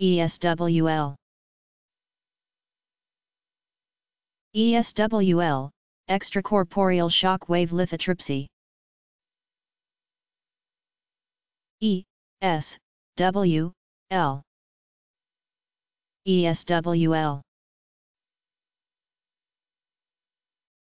ESWL ESWL, extracorporeal shock wave lithotripsy. E, S, W, L. ESWL